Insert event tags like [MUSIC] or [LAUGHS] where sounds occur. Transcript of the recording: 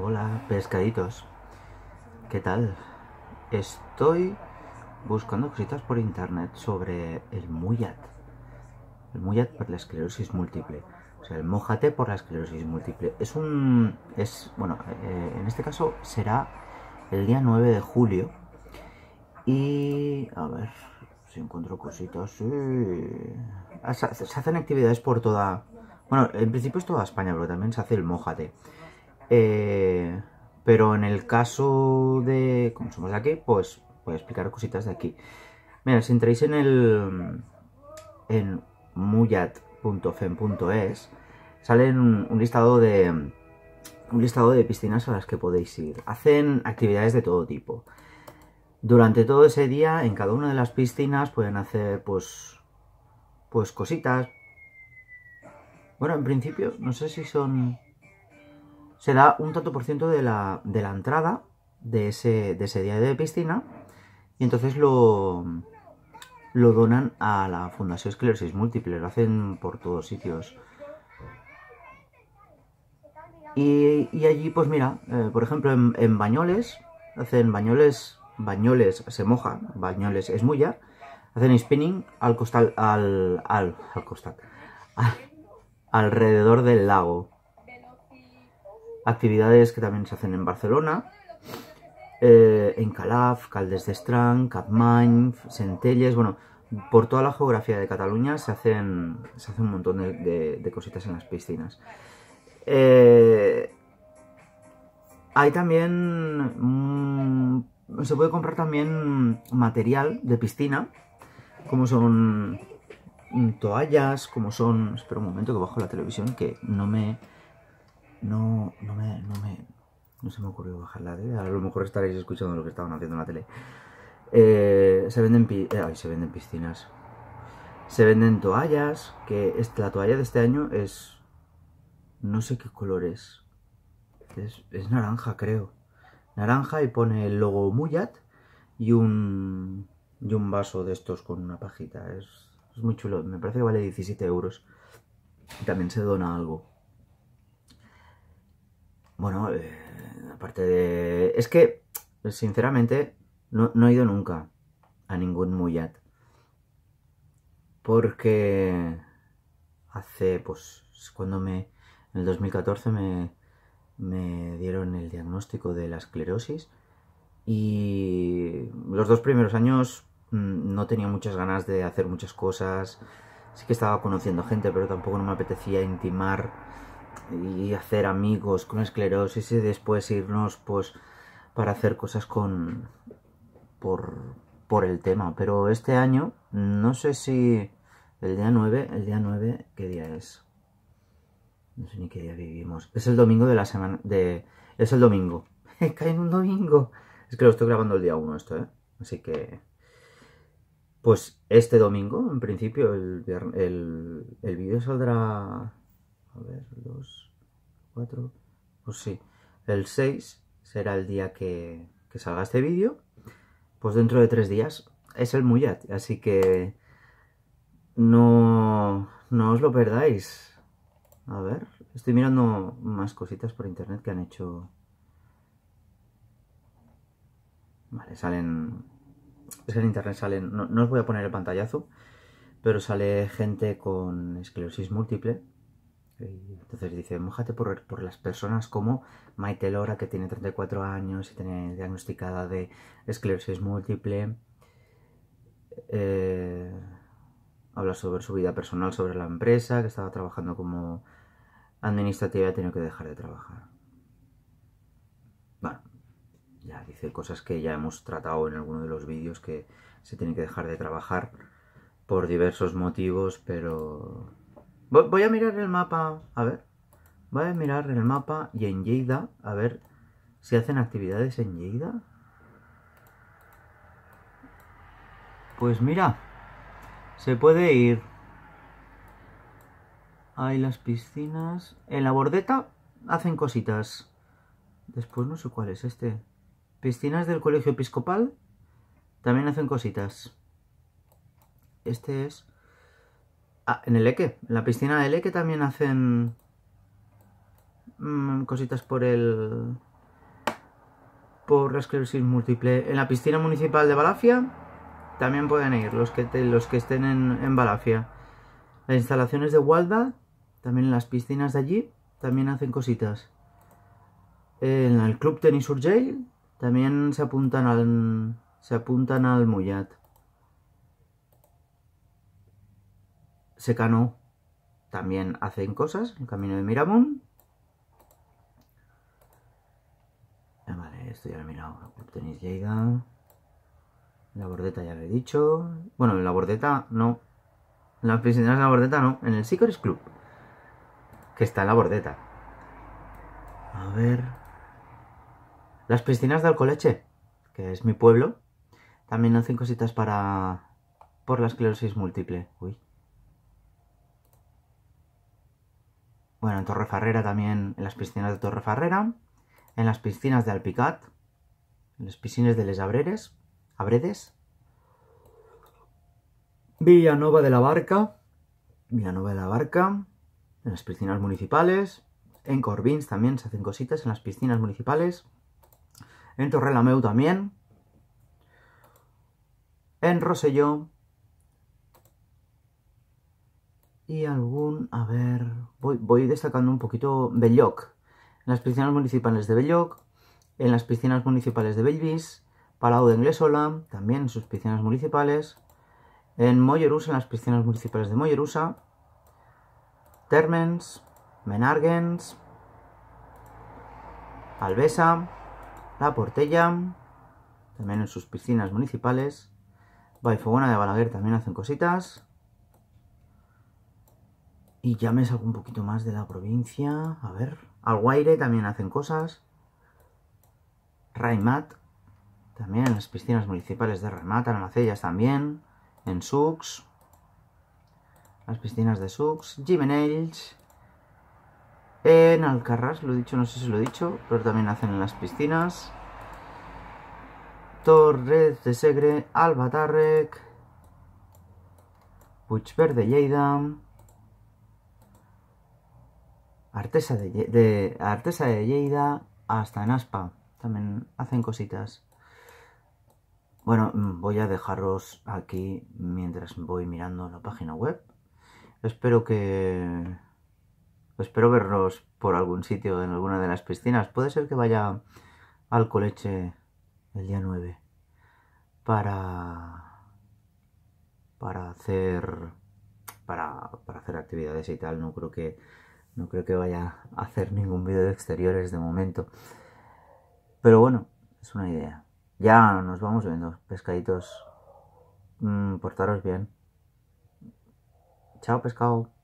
Hola, pescaditos. ¿Qué tal? Estoy buscando cositas por internet sobre el Muyat. El Muyat por la esclerosis múltiple. O sea, el Mojate por la esclerosis múltiple. Es un... Es... Bueno, eh, en este caso será el día 9 de julio. Y... A ver si encuentro cositas. Sí. Ah, Se hacen actividades por toda... Bueno, en principio es toda España, pero también se hace el Mojate. Eh, pero en el caso de, como somos de aquí, pues voy a explicar cositas de aquí. Mira, si entráis en el en muyat.fem.es sale un, un listado de un listado de piscinas a las que podéis ir. Hacen actividades de todo tipo. Durante todo ese día, en cada una de las piscinas pueden hacer pues pues cositas. Bueno, en principio, no sé si son se da un tanto por ciento de la, de la entrada de ese, de ese día de piscina y entonces lo, lo donan a la Fundación Esclerosis Múltiple, lo hacen por todos sitios. Y, y allí, pues mira, eh, por ejemplo, en, Bañoles, hacen Bañoles, Bañoles se mojan, Bañoles es muya, hacen spinning al costal, al, al, al costal, al- alrededor del lago actividades que también se hacen en Barcelona, eh, en Calaf, Caldes de Strang, Capmany, Centelles, bueno, por toda la geografía de Cataluña se hacen, se hace un montón de cositas en las piscinas. Eh, hay también, mm, se puede comprar también material de piscina, como son mm, toallas, como son, espera un momento que bajo la televisión que no me, no, no me, no me, no se me ocurrió bajarla, ¿eh? A lo mejor estaréis escuchando lo que estaban haciendo en la tele. Eh, se venden, pi- eh, ay, se venden piscinas. Se venden toallas, que es- la toalla de este año es, no sé qué color es. Es, naranja, creo. Naranja y pone el logo Muyat y un, y un vaso de estos con una pajita. Es, es muy chulo, me parece que vale 17 euros. También se dona algo. Bueno, eh, aparte de... Es que, sinceramente, no, no he ido nunca a ningún Muyat. Porque hace, pues, cuando me... En el 2014 me, me dieron el diagnóstico de la esclerosis y los dos primeros años mm, no tenía muchas ganas de hacer muchas cosas. Sí que estaba conociendo gente, pero tampoco no me apetecía intimar y hacer amigos con esclerosis y después irnos pues para hacer cosas con por, por el tema. Pero este año, no sé si el día 9, el día 9, ¿qué día es? No sé ni qué día vivimos. Es el domingo de la semana de es el domingo. [LAUGHS] Cae en un domingo. Es que lo estoy grabando el día 1 esto, ¿eh? Así que pues este domingo, en principio, el, el, el vídeo saldrá a ver, dos, cuatro. Pues sí. El 6 será el día que, que salga este vídeo. Pues dentro de tres días es el Muyat. Así que no, no os lo perdáis. A ver, estoy mirando más cositas por internet que han hecho. Vale, salen. Es que en internet salen. No, no os voy a poner el pantallazo, pero sale gente con esclerosis múltiple. Y entonces dice, mojate por, por las personas como Maite Lora, que tiene 34 años y tiene diagnosticada de esclerosis múltiple. Eh, habla sobre su vida personal, sobre la empresa, que estaba trabajando como administrativa y ha tenido que dejar de trabajar. Bueno, ya dice cosas que ya hemos tratado en alguno de los vídeos, que se tiene que dejar de trabajar por diversos motivos, pero Voy a mirar el mapa, a ver. Voy a mirar el mapa y en Lleida, a ver si hacen actividades en Lleida. Pues mira, se puede ir. Hay las piscinas. En la bordeta hacen cositas. Después no sé cuál es este. Piscinas del colegio episcopal también hacen cositas. Este es. Ah, en el Eque, en la piscina del Eque también hacen mm, cositas por el por esclerosis múltiple. En la piscina municipal de Balafia también pueden ir los que, los que estén en, en Balafia. Las instalaciones de Walda, también en las piscinas de allí, también hacen cositas. En el Club Tenis Urgell también se apuntan al, se apuntan al Mullat. Secano también hacen cosas, el camino de Miramón. Ah, vale, esto ya lo he mirado. Tenis Lleida. La bordeta ya lo he dicho. Bueno, en la bordeta no. Las piscinas de la bordeta no. En el Secrets Club. Que está en la bordeta. A ver. Las piscinas de Alcoleche, que es mi pueblo, también hacen cositas para... por la esclerosis múltiple. Uy. Bueno, en Torrefarrera también, en las piscinas de Torrefarrera, en las piscinas de Alpicat, en las piscinas de Les Abreres, Abredes, Villanova de la Barca, Villanova de la Barca, en las piscinas municipales, en Corbins también se hacen cositas en las piscinas municipales, en Torrelameu también, en Roselló, y algún, a ver, voy, destacando un poquito Belloc, en las piscinas municipales de Belloc, en las piscinas municipales de Bellvis, Palau de Inglesola, también en sus piscinas municipales, en Mollerusa, en las piscinas municipales de Mollerusa, Termens, Menargens, Albesa, La Portella, también en sus piscinas municipales, Baifogona de Balaguer también hacen cositas, y ya me salgo un poquito más de la provincia. A ver. Alguaire también hacen cosas. Raimat. También en las piscinas municipales de Raimat. Almacellas también. En Sux. Las piscinas de Sux. Jimenells. En Alcarrás, lo he dicho, no sé si lo he dicho, pero también hacen en las piscinas. Torres de Segre, Albatarrec, Puigverde Lleida, Artesa de, Artesa de Lleida hasta en Aspa. También hacen cositas. Bueno, mm, voy a dejaros aquí mientras voy mirando la página web. Espero que... Espero verlos por algún sitio en alguna de las piscinas. Puede ser que vaya al coleche el día 9 para para hacer para, para hacer actividades y tal. No creo que no creo que vaya a hacer ningún vídeo de exteriores de momento. Pero bueno, es una idea. Ya nos vamos viendo, pescaditos. Mm, portaros bien. Chao, pescado.